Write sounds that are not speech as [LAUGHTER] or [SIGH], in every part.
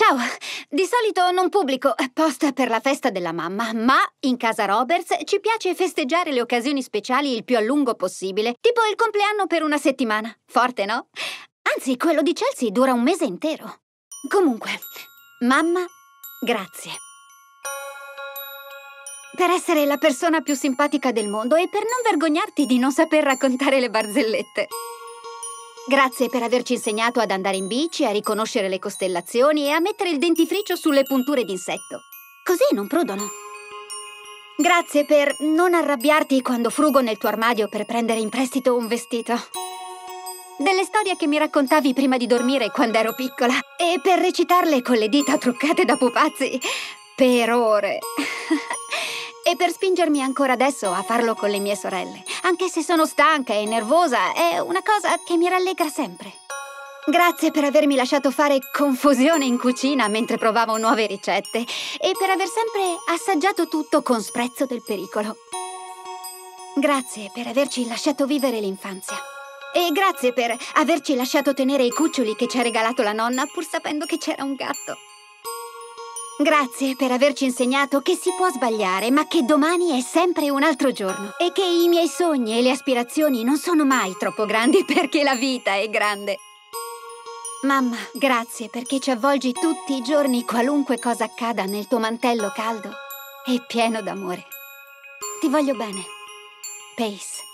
Ciao, di solito non pubblico post per la festa della mamma, ma in casa Roberts ci piace festeggiare le occasioni speciali il più a lungo possibile, tipo il compleanno per una settimana. Forte, no? Anzi, quello di Chelsea dura un mese intero. Comunque, mamma, grazie. Per essere la persona più simpatica del mondo e per non vergognarti di non saper raccontare le barzellette. Grazie per averci insegnato ad andare in bici, a riconoscere le costellazioni e a mettere il dentifricio sulle punture d'insetto. Così non prudono. Grazie per non arrabbiarti quando frugo nel tuo armadio per prendere in prestito un vestito. Delle storie che mi raccontavi prima di dormire quando ero piccola e per recitarle con le dita truccate da pupazzi per ore. [LAUGHS] e per spingermi ancora adesso a farlo con le mie sorelle. Anche se sono stanca e nervosa, è una cosa che mi rallegra sempre. Grazie per avermi lasciato fare confusione in cucina mentre provavo nuove ricette e per aver sempre assaggiato tutto con sprezzo del pericolo. Grazie per averci lasciato vivere l'infanzia. E grazie per averci lasciato tenere i cuccioli che ci ha regalato la nonna pur sapendo che c'era un gatto. Grazie per averci insegnato che si può sbagliare, ma che domani è sempre un altro giorno. E che i miei sogni e le aspirazioni non sono mai troppo grandi [LAUGHS] perché la vita è grande. Mamma, grazie perché ci avvolgi tutti i giorni qualunque cosa accada nel tuo mantello caldo e pieno d'amore. Ti voglio bene. Pace.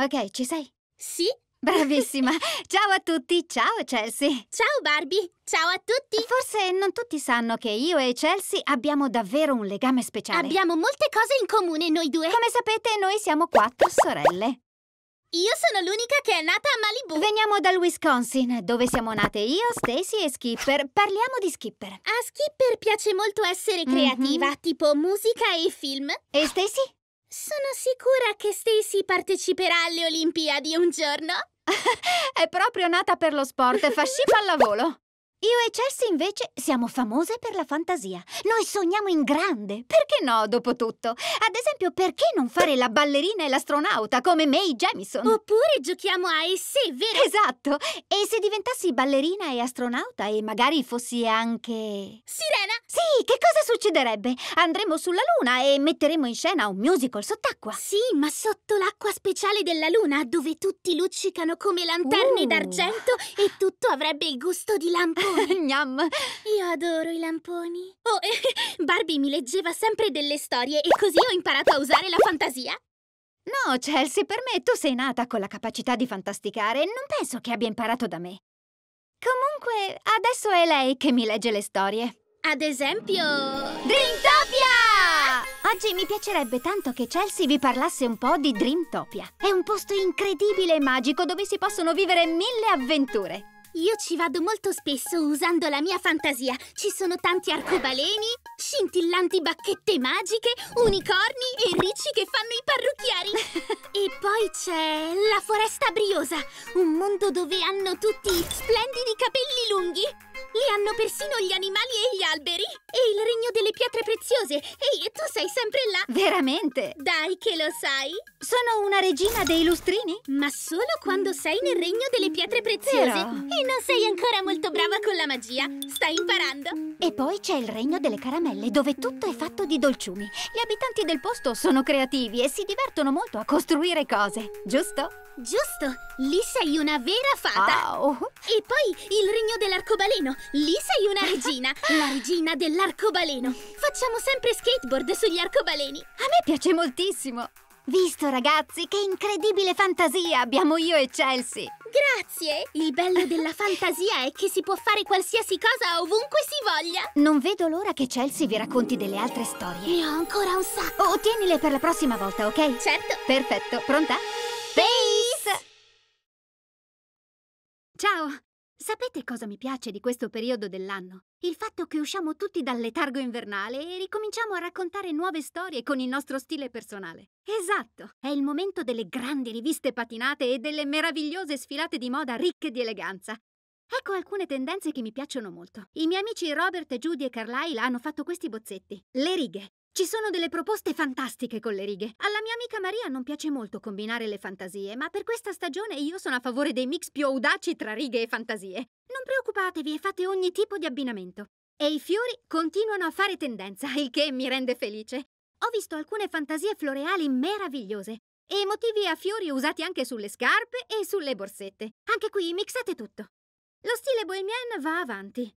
Ok, ci sei? Sì. [LAUGHS] Bravissima! Ciao a tutti! Ciao Chelsea! Ciao Barbie! Ciao a tutti! Forse non tutti sanno che io e Chelsea abbiamo davvero un legame speciale. Abbiamo molte cose in comune noi due. Come sapete, noi siamo quattro sorelle. Io sono l'unica che è nata a Malibu. Veniamo dal Wisconsin, dove siamo nate io, Stacy e Skipper. Parliamo di Skipper. A Skipper piace molto essere creativa, mm -hmm. tipo musica e film. E Stacy? Sono sicura che Stacy parteciperà alle Olimpiadi un giorno. [LAUGHS] È proprio nata per lo sport, fa sci pallavolo. Io e Chelsea invece siamo famose per la fantasia. Noi sogniamo in grande. Perché no, dopo tutto? Ad esempio, perché non fare la ballerina e l'astronauta come Mae Jemison? Oppure giochiamo a Esse, vero? Esatto. E se diventassi ballerina e astronauta e magari fossi anche... Sirena? Sì, che cosa succederebbe? Andremo sulla Luna e metteremo in scena un musical sott'acqua. Sì, ma sotto l'acqua speciale della Luna, dove tutti luccicano come lanterne uh. d'argento e tutto avrebbe il gusto di lampone. [LAUGHS] Gnam! Io adoro i lamponi. Oh, eh, [LAUGHS] Barbie mi leggeva sempre delle storie e così ho imparato a usare la fantasia. No, Chelsea, per me tu sei nata con la capacità di fantasticare e non penso che abbia imparato da me. Comunque, adesso è lei che mi legge le storie. Ad esempio... Dreamtopia! Oggi mi piacerebbe tanto che Chelsea vi parlasse un po' di Dreamtopia. È un posto incredibile e magico dove si possono vivere mille avventure. Io ci vado molto spesso usando la mia fantasia. Ci sono tanti arcobaleni, scintillanti bacchette magiche, unicorni e ricci che fanno i parrucchiari. [LAUGHS] e poi c'è la foresta briosa, un mondo dove hanno tutti splendidi capelli lunghi. Li hanno persino gli animali e gli alberi. E il regno delle pietre preziose. Ehi, tu sei sempre là. Veramente? Dai che lo sai. Sono una regina dei lustrini? Ma solo quando sei nel regno delle pietre preziose. Però... E non sei ancora molto brava con la magia. Stai imparando. E poi c'è il regno delle caramelle, dove tutto è fatto di dolciumi. Gli abitanti del posto sono creativi e si divertono molto a costruire cose, giusto? Giusto, lì sei una vera fata. Wow. E poi il regno dell'arcobaleno, lì sei una regina, [LAUGHS] la regina dell'arcobaleno. Facciamo sempre skateboard sugli arcobaleni. A me piace moltissimo. Visto ragazzi, che incredibile fantasia abbiamo io e Chelsea. Grazie! Il bello della fantasia è che si può fare qualsiasi cosa ovunque si voglia. Non vedo l'ora che Chelsea vi racconti delle altre storie. Ne ho ancora un sacco. Oh, tienile per la prossima volta, ok? Certo. Perfetto, pronta? Peace! Ciao! Sapete cosa mi piace di questo periodo dell'anno? Il fatto che usciamo tutti dal letargo invernale e ricominciamo a raccontare nuove storie con il nostro stile personale. Esatto, è il momento delle grandi riviste patinate e delle meravigliose sfilate di moda ricche di eleganza. Ecco alcune tendenze che mi piacciono molto. I miei amici Robert, Judy e Carlyle hanno fatto questi bozzetti. Le righe. Ci sono delle proposte fantastiche con le righe. Alla mia amica Maria non piace molto combinare le fantasie, ma per questa stagione io sono a favore dei mix più audaci tra righe e fantasie. Non preoccupatevi e fate ogni tipo di abbinamento. E i fiori continuano a fare tendenza, [LAUGHS] il che mi rende felice. Ho visto alcune fantasie floreali meravigliose e motivi a fiori usati anche sulle scarpe e sulle borsette. Anche qui mixate tutto. Lo stile bohemian va avanti.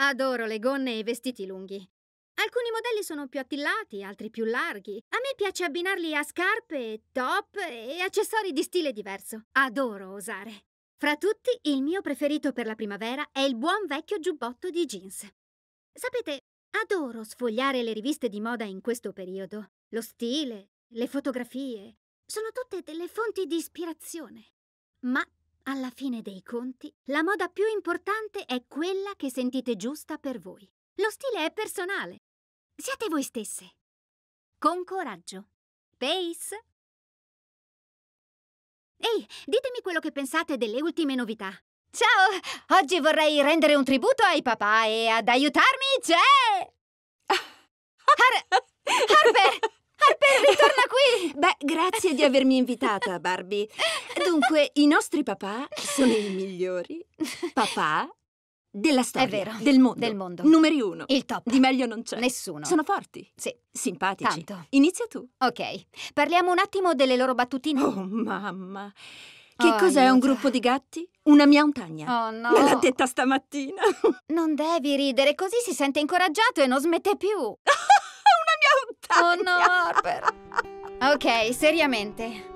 Adoro le gonne e i vestiti lunghi. Alcuni modelli sono più attillati, altri più larghi. A me piace abbinarli a scarpe, top e accessori di stile diverso. Adoro osare. Fra tutti, il mio preferito per la primavera è il buon vecchio giubbotto di jeans. Sapete, adoro sfogliare le riviste di moda in questo periodo. Lo stile, le fotografie, sono tutte delle fonti di ispirazione. Ma alla fine dei conti, la moda più importante è quella che sentite giusta per voi. Lo stile è personale. Siate voi stesse. Con coraggio. Pace. Ehi, ditemi quello che pensate delle ultime novità. Ciao! Oggi vorrei rendere un tributo ai papà e ad aiutarmi c'è... Har Harper! Harper, ritorna qui! Beh, grazie di avermi invitata, Barbie. Dunque, i nostri papà sono i migliori papà della storia. È vero. Del mondo. Del mondo. Numeri uno. Il top. Di meglio non c'è. Nessuno. Sono forti. Sì. Simpatici. Tanto. Inizia tu. Ok. Parliamo un attimo delle loro battutine. Oh, mamma. Che Oh, cos'è un aiuto. gruppo di gatti? Una miauntagna. Oh no. Me l'ha detta stamattina. [LAUGHS] Non devi ridere, così si sente incoraggiato e non smette più. [LAUGHS] Oh Una miauntagna. no, Harper. Ok, seriamente.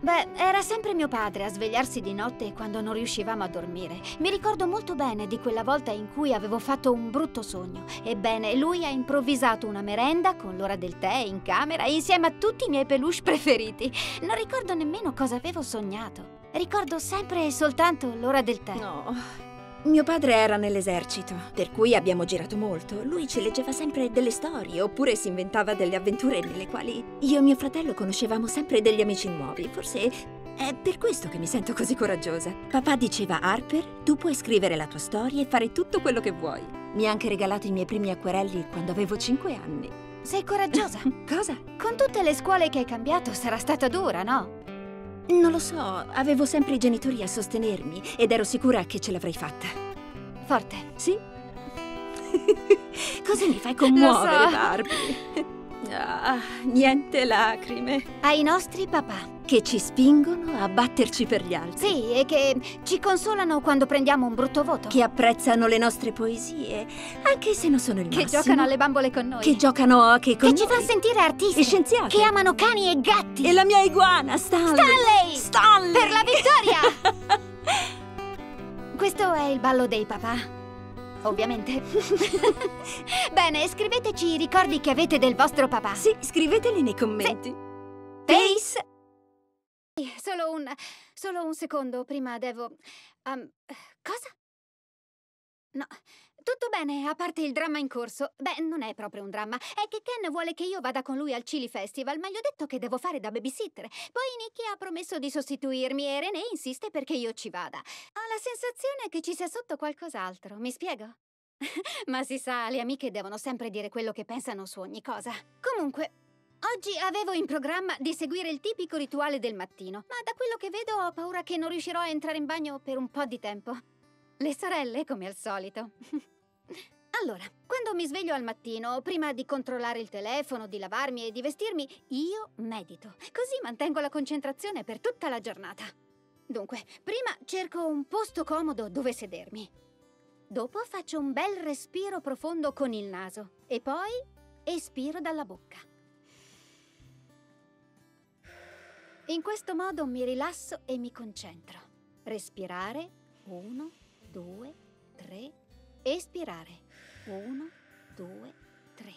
Beh, era sempre mio padre a svegliarsi di notte quando non riuscivamo a dormire. Mi ricordo molto bene di quella volta in cui avevo fatto un brutto sogno. Ebbene, lui ha improvvisato una merenda con l'ora del tè in camera insieme a tutti i miei peluche preferiti. Non ricordo nemmeno cosa avevo sognato. Ricordo sempre e soltanto l'ora del tè. No. Mio padre era nell'esercito, per cui abbiamo girato molto. Lui ci leggeva sempre delle storie, oppure si inventava delle avventure nelle quali io e mio fratello conoscevamo sempre degli amici nuovi. Forse è per questo che mi sento così coraggiosa. Papà diceva, Harper, tu puoi scrivere la tua storia e fare tutto quello che vuoi. Mi ha anche regalato i miei primi acquerelli quando avevo 5 anni. Sei coraggiosa. [LAUGHS] Cosa? Con tutte le scuole che hai cambiato sarà stata dura, no? Non lo so, avevo sempre i genitori a sostenermi ed ero sicura che ce l'avrei fatta. Forte. Sì? [LAUGHS] Cosa mi fai commuovere, so. Barbie? Ah, niente lacrime Ai nostri papà. che ci spingono a batterci per gli altri. Sì, e che ci consolano quando prendiamo un brutto voto. Che apprezzano le nostre poesie, anche se non sono il Che massimo. giocano alle bambole con noi. Che giocano a hockey con Che ci noi. fa sentire artisti. E scienziati. Che amano cani e gatti. E la mia iguana, Stanley. Stanley! Stanley! Per la vittoria! [LAUGHS] Questo è il ballo dei papà. Ovviamente. [LAUGHS] Bene, scriveteci i ricordi che avete del vostro papà. Sì, scriveteli nei commenti. Pace! Solo un... solo un secondo, prima devo... um, cosa? No, tutto bene, a parte il dramma in corso. Beh, non è proprio un dramma. È che Ken vuole che io vada con lui al Chili Festival, ma gli ho detto che devo fare da babysitter. Poi Nicky ha promesso di sostituirmi e René insiste perché io ci vada. Ho la sensazione che ci sia sotto qualcos'altro, mi spiego? [LAUGHS] ma si sa, le amiche devono sempre dire quello che pensano su ogni cosa. Comunque, Oggi avevo in programma di seguire il tipico rituale del mattino, ma da quello che vedo ho paura che non riuscirò a entrare in bagno per un po' di tempo. Le sorelle, come al solito. [LAUGHS] Allora, quando mi sveglio al mattino, prima di controllare il telefono, di lavarmi e di vestirmi, io medito. Così mantengo la concentrazione per tutta la giornata. Dunque, prima cerco un posto comodo dove sedermi. Dopo faccio un bel respiro profondo con il naso e poi espiro dalla bocca. In questo modo mi rilasso e mi concentro. Respirare. Uno. Espirare. Uno, due, tre.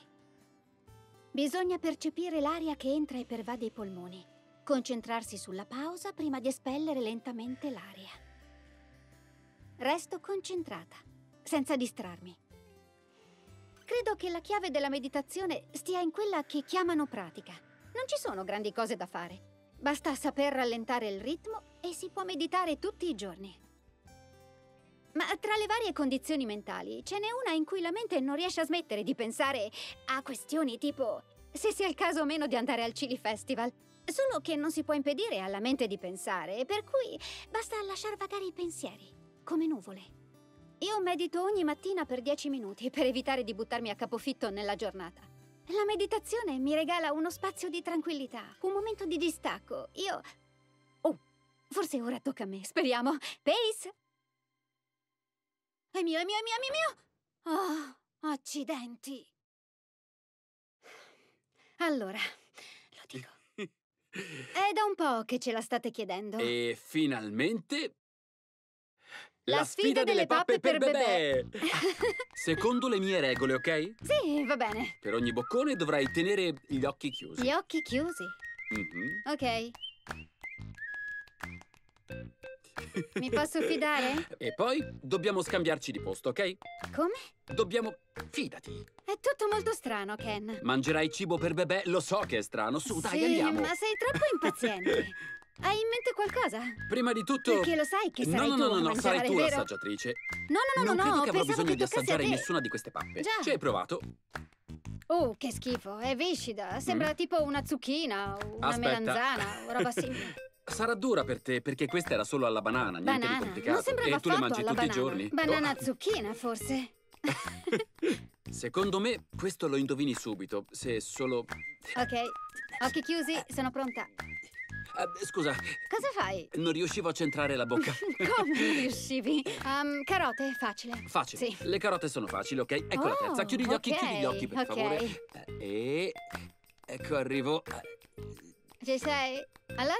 Bisogna percepire l'aria che entra e pervade i polmoni. Concentrarsi sulla pausa prima di espellere lentamente l'aria. Resto concentrata, senza distrarmi. Credo che la chiave della meditazione stia in quella che chiamano pratica. Non ci sono grandi cose da fare. Basta saper rallentare il ritmo e si può meditare tutti i giorni. Ma tra le varie condizioni mentali, ce n'è una in cui la mente non riesce a smettere di pensare a questioni tipo se sia il caso o meno di andare al Chili Festival. Solo che non si può impedire alla mente di pensare, per cui basta lasciar vagare i pensieri, come nuvole. Io medito ogni mattina per 10 minuti per evitare di buttarmi a capofitto nella giornata. La meditazione mi regala uno spazio di tranquillità, un momento di distacco. Io... Oh, forse ora tocca a me, speriamo. Pace! È mio, è mio, è mio, è mio, mio! Oh, accidenti! Allora, lo dico. [LAUGHS] È da un po' che ce la state chiedendo. E finalmente... La sfida delle pappe per bebè. [LAUGHS] Secondo le mie regole, ok? Sì, va bene. Per ogni boccone dovrai tenere gli occhi chiusi. Gli occhi chiusi. Mhm. Ok. Mi posso fidare? E poi dobbiamo scambiarci di posto, ok? Come? Dobbiamo... Fidati. È tutto molto strano, Ken. Mangerai cibo per bebè? Lo so che è strano. Su, dai, sì, andiamo. ma sei troppo impaziente. [LAUGHS] Hai in mente qualcosa? Prima di tutto... Perché lo sai che sarai no, no, tu no, no, no, sarai tu l'assaggiatrice. No, no, no, non no, no, che avrò pensavo bisogno che di assaggiare nessuna di queste pappe. Già. Ci hai provato? Oh, che schifo, è viscida. Sembra Mm. tipo una zucchina, una Aspetta. melanzana, o roba simile. [LAUGHS] Sarà dura per te perché questa era solo alla banana, niente di Banana. complicato. Non sembrava e tu le mangi tutti banana. i giorni. Banana Oh. zucchina, forse. [LAUGHS] Secondo me questo lo indovini subito, se solo... Ok, occhi chiusi, sono pronta. Eh, scusa, Cosa fai? non riuscivo a centrare la bocca. [LAUGHS] Come riuscivi? Um, carote, facile. Facile. Sì. Le carote sono facili, ok? Ecco la Oh, terza. Chiudi gli occhi, ok, chiudi gli occhi, per ok. favore. Eh, E... Ecco, arrivo. Ci sei? Allora?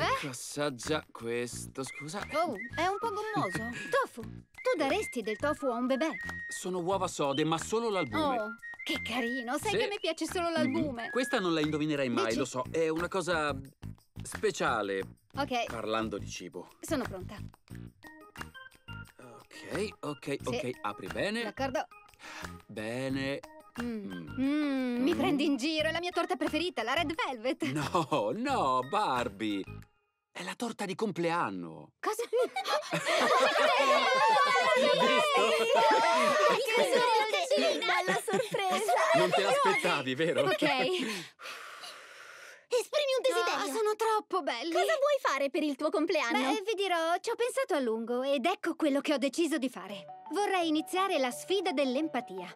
Ecco, assaggia questo, scusa. Oh, è un po' gommoso. [LAUGHS] Tofu. Tu daresti del tofu a un bebè? Sono uova sode, ma solo l'albume. Oh, che carino. Sai Sì. che mi piace solo l'albume. Mhm. Questa non la indovinerai mai, Dici? lo so. È una cosa speciale, Ok, parlando di cibo. sono pronta. Ok, ok, ok. Apri bene. D'accordo? Bene. Mm. Mm. Mm, mi Mm. prendi in giro, è la mia torta preferita, la Red Velvet. No, no, Barbie. È la torta di compleanno. Cosa? [LAUGHS] Bella sorpresa! Non te l'aspettavi, vero? Ok. [LAUGHS] Esprimi un desiderio! Ah, sono troppo belli. Cosa vuoi fare per il tuo compleanno? Beh, vi dirò, ci ho pensato a lungo ed ecco quello che ho deciso di fare. Vorrei iniziare la sfida dell'empatia.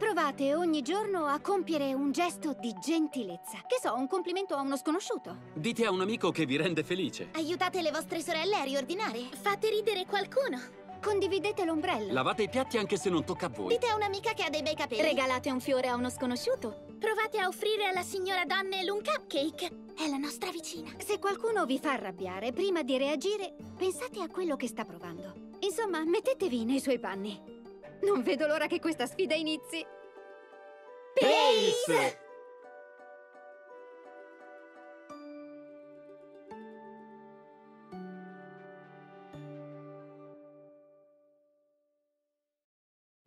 Provate ogni giorno a compiere un gesto di gentilezza. Che so, un complimento a uno sconosciuto. Dite a un amico che vi rende felice. Aiutate le vostre sorelle a riordinare. Fate ridere qualcuno. Condividete l'ombrello. Lavate i piatti anche se non tocca a voi. Dite a un'amica che ha dei bei capelli. Regalate un fiore a uno sconosciuto. Provate a offrire alla signora Donnell un cupcake. È la nostra vicina. Se qualcuno vi fa arrabbiare, prima di reagire, pensate a quello che sta provando. Insomma, mettetevi nei suoi panni. Non vedo l'ora che questa sfida inizi. Pace!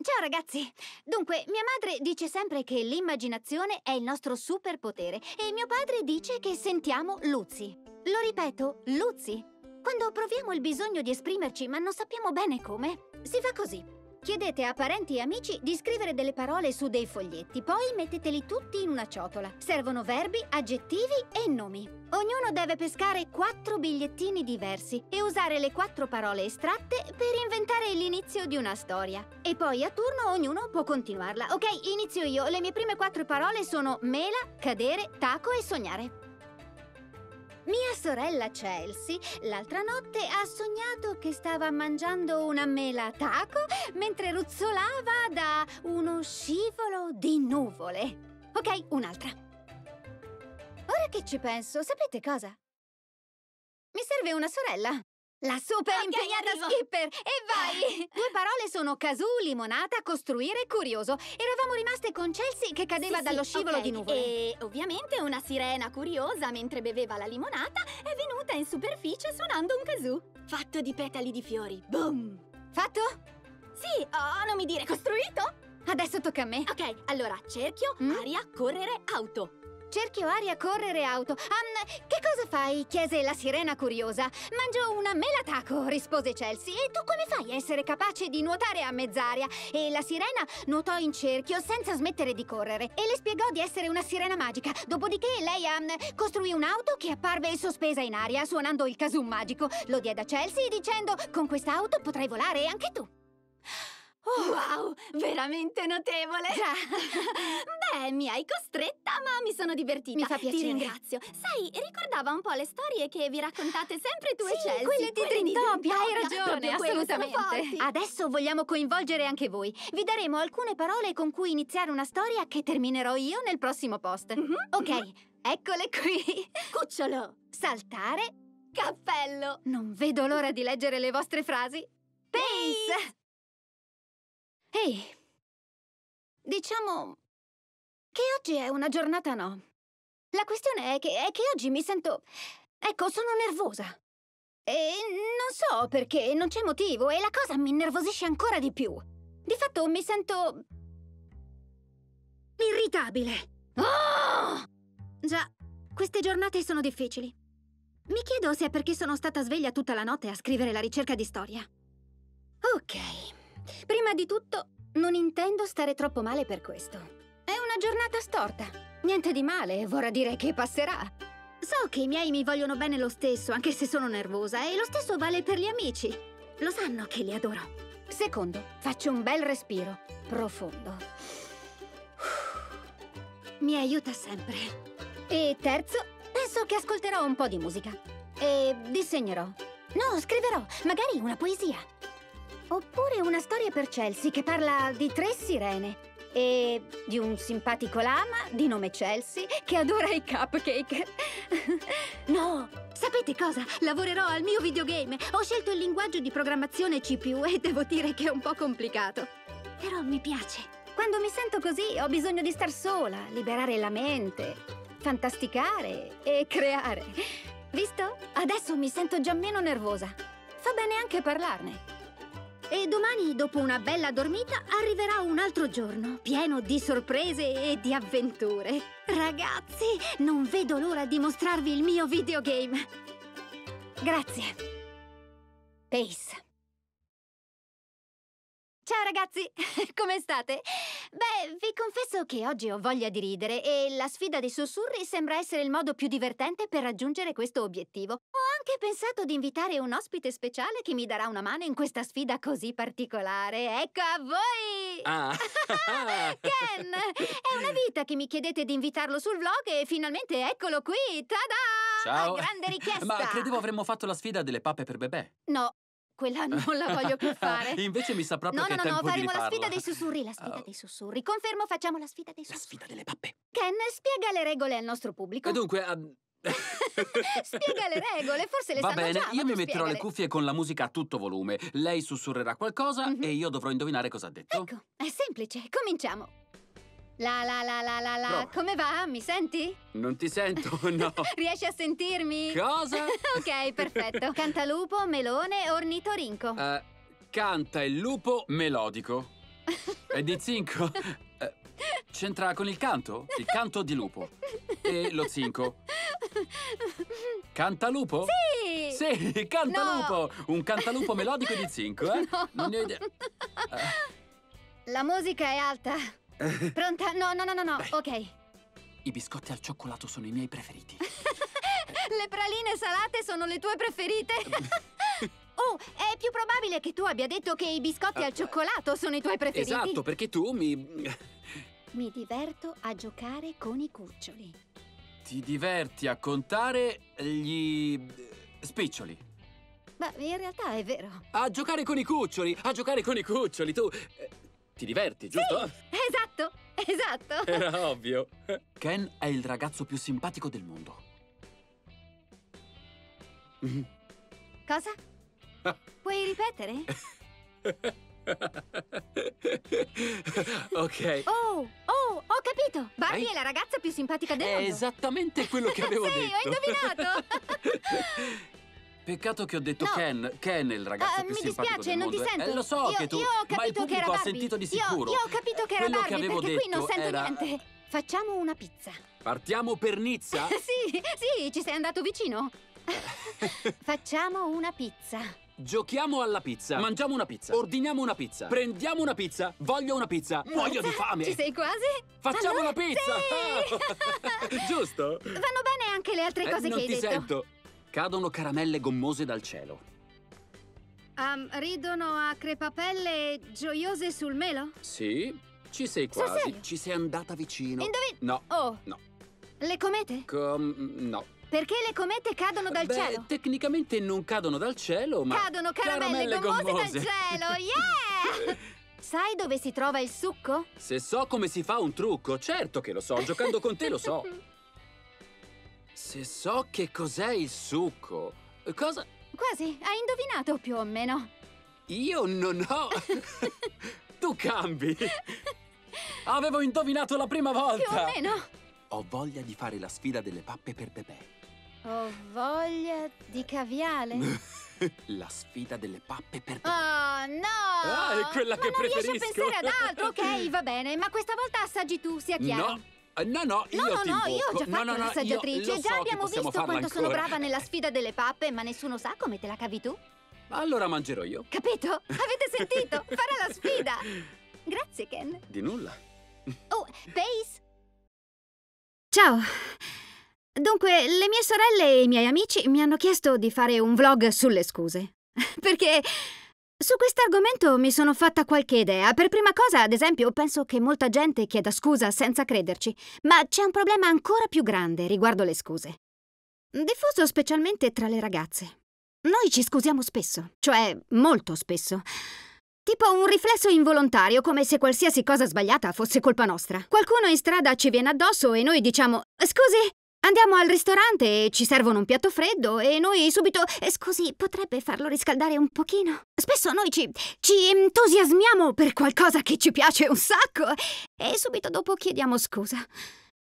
Ciao ragazzi! Dunque, mia madre dice sempre che l'immaginazione è il nostro superpotere e mio padre dice che sentiamo Luzzi. Lo ripeto, Luzzi. Quando proviamo il bisogno di esprimerci ma non sappiamo bene come, si fa così. Chiedete a parenti e amici di scrivere delle parole su dei foglietti, poi metteteli tutti in una ciotola. Servono verbi, aggettivi e nomi. Ognuno deve pescare quattro bigliettini diversi e usare le quattro parole estratte per inventare l'inizio di una storia. E poi a turno ognuno può continuarla. Ok, inizio io. Le mie prime quattro parole sono mela, cadere, taco e sognare. Mia sorella Chelsea l'altra notte ha sognato che stava mangiando una mela taco mentre ruzzolava da uno scivolo di nuvole. Ok, un'altra. Ora che ci penso, sapete cosa? Mi serve una sorella. La super Ok, impegnata arrivo. skipper! E vai! [LAUGHS] Due parole sono casù, limonata, costruire e curioso. Eravamo rimaste con Chelsea che cadeva Sì, dallo sì, scivolo ok. di nuvole. E ovviamente una sirena curiosa mentre beveva la limonata è venuta in superficie suonando un kazoo. Fatto di petali di fiori. Boom! Fatto? Sì, oh, non mi dire costruito? Adesso tocca a me. Ok, allora cerchio, Mm? aria, correre, auto. Cerchio, aria, correre, auto. Um, che cosa fai? chiese la sirena curiosa. Mangio una melataco, rispose Chelsea. E tu come fai a essere capace di nuotare a mezz'aria? E la sirena nuotò in cerchio senza smettere di correre e le spiegò di essere una sirena magica. Dopodiché lei um, costruì un'auto che apparve sospesa in aria suonando il casù magico. Lo diede a Chelsea dicendo: Con quest'auto potrai volare anche tu. Oh, wow, veramente notevole! [LAUGHS] Beh, mi hai costretta, ma mi sono divertita. Mi fa piacere. Ti ringrazio. Sai, ricordava un po' le storie che vi raccontate sempre tu e Sì, Chelsea. quelle di Trintopia, hai ragione, quelle assolutamente. Adesso vogliamo coinvolgere anche voi. Vi daremo alcune parole con cui iniziare una storia che terminerò io nel prossimo post. Mhm, Ok, mhm. eccole qui. Cucciolo, Saltare. cappello. Non vedo l'ora di leggere le vostre frasi. Pace! Ehi, diciamo che oggi è una giornata no. La questione è che, è che oggi mi sento... Ecco, sono nervosa. E non so perché, non c'è motivo e la cosa mi innervosisce ancora di più. Di fatto mi sento... irritabile. Oh! Già, queste giornate sono difficili. Mi chiedo se è perché sono stata sveglia tutta la notte a scrivere la ricerca di storia. Ok. Prima di tutto, non intendo stare troppo male per questo. È una giornata storta. Niente di male, vorrà dire che passerà. So che i miei mi vogliono bene lo stesso, anche se sono nervosa, e lo stesso vale per gli amici. Lo sanno che li adoro. Secondo, faccio un bel respiro, profondo. Mi aiuta sempre. E terzo, penso che ascolterò un po' di musica. E disegnerò. No, scriverò, magari una poesia. Oppure una storia per Chelsea che parla di tre sirene. E di un simpatico lama di nome Chelsea che adora i cupcake. [LAUGHS] no, sapete cosa? Lavorerò al mio videogame. Ho scelto il linguaggio di programmazione C++ e devo dire che è un po' complicato. Però mi piace. Quando mi sento così ho bisogno di star sola, liberare la mente, fantasticare e creare. Visto? Adesso mi sento già meno nervosa. Fa bene anche parlarne. E domani, dopo una bella dormita, arriverà un altro giorno, pieno di sorprese e di avventure. Ragazzi, non vedo l'ora di mostrarvi il mio videogame. Grazie. Pace. Ciao ragazzi, [LAUGHS] come state? Beh, vi confesso che oggi ho voglia di ridere e la sfida dei sussurri sembra essere il modo più divertente per raggiungere questo obiettivo. Ho anche pensato di invitare un ospite speciale che mi darà una mano in questa sfida così particolare. Ecco a voi! Ah. [LAUGHS] Ken! È una vita che mi chiedete di invitarlo sul vlog e finalmente eccolo qui! Tada! Ciao. Grande [LAUGHS] richiesta! Ma credevo avremmo fatto la sfida delle pappe per bebè. No, quella non [LAUGHS] la voglio più fare. Invece mi sa proprio No, che no, no, no, faremo la sfida dei sussurri, la sfida Oh. dei sussurri. Confermo, facciamo la sfida dei La sussurri. sfida delle pappe. Ken, spiega le regole al nostro pubblico. E dunque... ah, [LAUGHS] spiega le regole, forse le Va bene, già, io mi metterò le spiegale. cuffie con la musica a tutto volume. Lei sussurrerà qualcosa Mhm. e io dovrò indovinare cosa ha detto. Ecco, è semplice, cominciamo. La la la la la la, Prova. come va? Mi senti? Non ti sento, [LAUGHS] no. Riesci a sentirmi? Cosa? [LAUGHS] ok, perfetto. Cantalupo, melone, ornitorinco. Eh, canta il lupo melodico. E di zinco? [LAUGHS] Eh, c'entra con il canto? Il canto di lupo. E lo zinco? Cantalupo? Sì! Sì, cantalupo! Un cantalupo melodico di zinco, eh? No. Non ne ho idea. Eh, La musica è alta. Pronta? No, no, no, no, no. Ok. I biscotti al cioccolato sono i miei preferiti. [LAUGHS] Le praline salate sono le tue preferite? [LAUGHS] oh, è più probabile che tu abbia detto che i biscotti al cioccolato sono i tuoi preferiti. Esatto, perché tu mi... [LAUGHS] Mi diverto a giocare con i cuccioli. ti diverti a contare gli... spiccioli. Beh, in realtà è vero. A giocare con i cuccioli, a giocare con i cuccioli, tu... eh, ti diverti, giusto? Esatto, esatto. [LAUGHS] Era ovvio. Ken è il ragazzo più simpatico del mondo. Cosa? Puoi ripetere? [LAUGHS] ok. Oh, oh, ho capito. Barbie Ehi. è la ragazza più simpatica del È mondo. esattamente quello che avevo [LAUGHS] Sì, detto. ho indovinato. Peccato che ho detto No. Ken. Ken è il ragazzo Ah, più mi simpatico dispiace, del non ti mondo. sento. Eh, lo so io, che tu... Io ho capito ma il che pubblico era ha sentito di Io- sicuro. Io, ho capito che era Quello che Barbie avevo perché qui non sento era- niente. Facciamo una pizza. Partiamo per Nizza? [LAUGHS] sì, sì, ci sei andato vicino. [LAUGHS] Facciamo una pizza. Giochiamo alla pizza. Mangiamo una pizza. Ordiniamo una pizza. Prendiamo una pizza. Voglio una pizza. Muoio di fame. Ci sei quasi? Facciamo Allora, la pizza. sì! [LAUGHS] Giusto? Vanno bene anche le altre Eh, cose non che hai ti detto. sento. Cadono caramelle gommose dal cielo. Um, ridono a crepapelle gioiose sul melo? Sì, ci sei quasi. Ci sei andata vicino. Indovina- No. Oh. No. Le comete? Com- no. Perché le comete cadono dal Beh, cielo? tecnicamente non cadono dal cielo, ma Cadono caramelle, gommose, dal cielo, [LAUGHS] yeah! Sai dove si trova il succo? Se so come si fa un trucco, certo che lo so, giocando con te lo so. [LAUGHS] Se so che cos'è il succo, cosa... Quasi, hai indovinato più o meno. Io non ho... [LAUGHS] tu cambi. Avevo indovinato la prima volta. Più o meno. Ho voglia di fare la sfida delle pappe per bebè. Ho voglia di caviale. [LAUGHS] la sfida delle pappe per bebè. Oh, no! Ah, è quella Ma che non riesci a preferisco. pensare ad altro, ok, [LAUGHS] va bene, ma questa volta assaggi tu, sia chiaro. No, no, no, io No, no, ti no, io ho già fatto no, no, l'assaggiatrice. già so che abbiamo visto quanto sono ancora. brava nella sfida delle pappe, ma nessuno sa come te la cavi tu. Allora mangerò io. Capito? [LAUGHS] Avete sentito? Fare la sfida! Grazie, Ken. Di nulla. Oh, Pace! Ciao. Dunque, le mie sorelle e i miei amici mi hanno chiesto di fare un vlog sulle scuse. [LAUGHS] Perché su questo argomento mi sono fatta qualche idea. Per prima cosa, ad esempio, penso che molta gente chieda scusa senza crederci. Ma c'è un problema ancora più grande riguardo le scuse. Diffuso specialmente tra le ragazze. Noi ci scusiamo spesso, cioè molto spesso. Tipo un riflesso involontario, come se qualsiasi cosa sbagliata fosse colpa nostra. Qualcuno in strada ci viene addosso e noi diciamo Scusi, andiamo al ristorante e ci servono un piatto freddo e noi subito "Eh, Scusi, potrebbe farlo riscaldare un pochino? Spesso noi ci, ci entusiasmiamo per qualcosa che ci piace un sacco e subito dopo chiediamo scusa.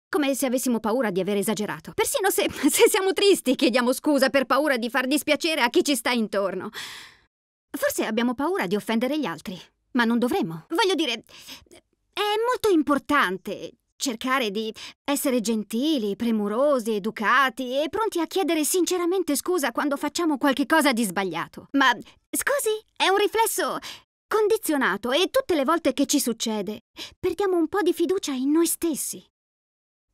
Come se avessimo paura di aver esagerato. Persino se, [LAUGHS] se siamo tristi chiediamo scusa per paura di far dispiacere a chi ci sta intorno. Forse abbiamo paura di offendere gli altri, ma non dovremmo. Voglio dire, è molto importante cercare di essere gentili, premurosi, educati e pronti a chiedere sinceramente scusa quando facciamo qualche cosa di sbagliato. Ma scusi, è un riflesso condizionato e tutte le volte che ci succede perdiamo un po' di fiducia in noi stessi.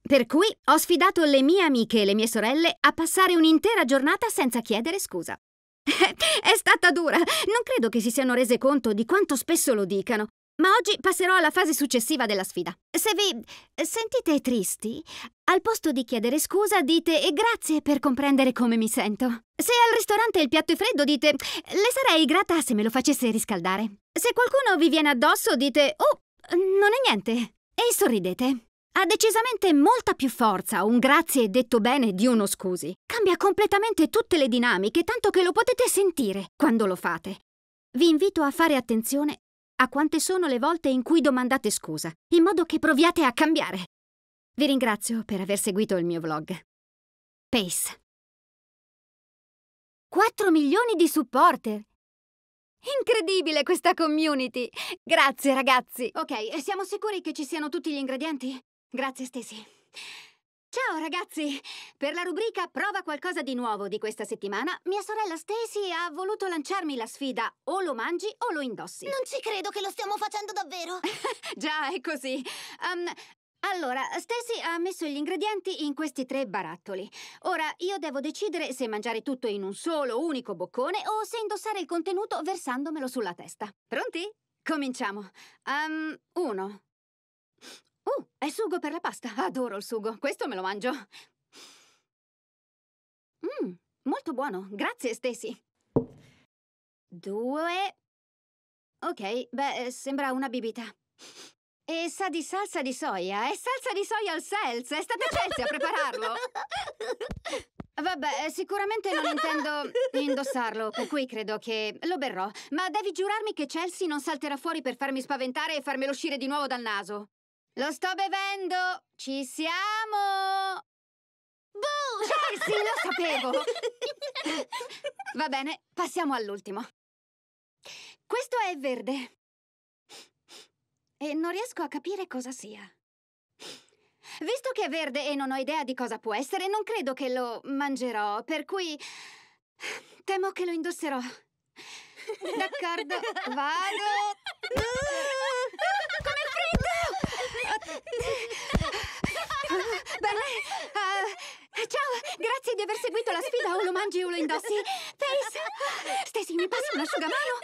Per cui ho sfidato le mie amiche e le mie sorelle a passare un'intera giornata senza chiedere scusa. [LAUGHS] È stata dura. Non credo che si siano rese conto di quanto spesso lo dicano. Ma oggi passerò alla fase successiva della sfida. Se vi sentite tristi, al posto di chiedere scusa dite grazie per comprendere come mi sento. Se al ristorante il piatto è freddo dite le sarei grata se me lo facesse riscaldare. Se qualcuno vi viene addosso dite oh, non è niente e sorridete. Ha decisamente molta più forza un grazie detto bene di uno scusi. Cambia completamente tutte le dinamiche, tanto che lo potete sentire quando lo fate. Vi invito a fare attenzione a quante sono le volte in cui domandate scusa, in modo che proviate a cambiare. Vi ringrazio per aver seguito il mio vlog. Pace. 4 milioni di supporter! Incredibile questa community! Grazie ragazzi! Ok, siamo sicuri che ci siano tutti gli ingredienti? Grazie Stacy. Ciao ragazzi! Per la rubrica Prova qualcosa di nuovo di questa settimana, mia sorella Stacy ha voluto lanciarmi la sfida o lo mangi o lo indossi. Non ci credo che lo stiamo facendo davvero! [LAUGHS] Già, è così. Um, allora, Stacy ha messo gli ingredienti in questi tre barattoli. Ora, io devo decidere se mangiare tutto in un solo, unico boccone o se indossare il contenuto versandomelo sulla testa. Pronti? Cominciamo. Um, uno. Uh, è sugo per la pasta. Adoro il sugo. Questo me lo mangio. Mmm, molto buono. Grazie, Stacy. Due. Ok, beh, eh, sembra una bibita. E sa di salsa di soia. È salsa di soia al seltz. È stata Chelsea a prepararlo. Vabbè, sicuramente non intendo indossarlo, per cui credo che lo berrò. Ma devi giurarmi che Chelsea non salterà fuori per farmi spaventare e farmelo uscire di nuovo dal naso. Lo sto bevendo! Ci siamo! Boo! Chelsea, lo sapevo! [LAUGHS] Va bene, passiamo all'ultimo. Questo è verde. E non riesco a capire cosa sia. Visto che è verde e non ho idea di cosa può essere, non credo che lo mangerò, per cui temo che lo indosserò. D'accordo, vado. [LAUGHS] Bene, uh, ciao, grazie di aver seguito la sfida o lo mangi o lo indossi. Face, Stacy, mi passi un asciugamano?